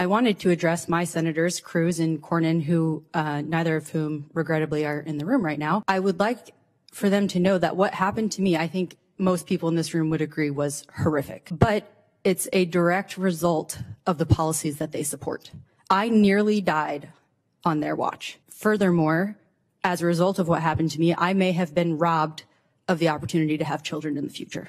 I wanted to address my senators, Cruz and Cornyn, who uh, neither of whom regrettably are in the room right now. I would like for them to know that what happened to me, I think most people in this room would agree was horrific, but it's a direct result of the policies that they support. I nearly died on their watch. Furthermore, as a result of what happened to me, I may have been robbed of the opportunity to have children in the future.